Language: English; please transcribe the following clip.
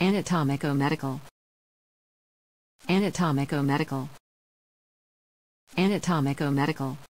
Anatomico-medical. Anatomico-medical. Anatomico-medical.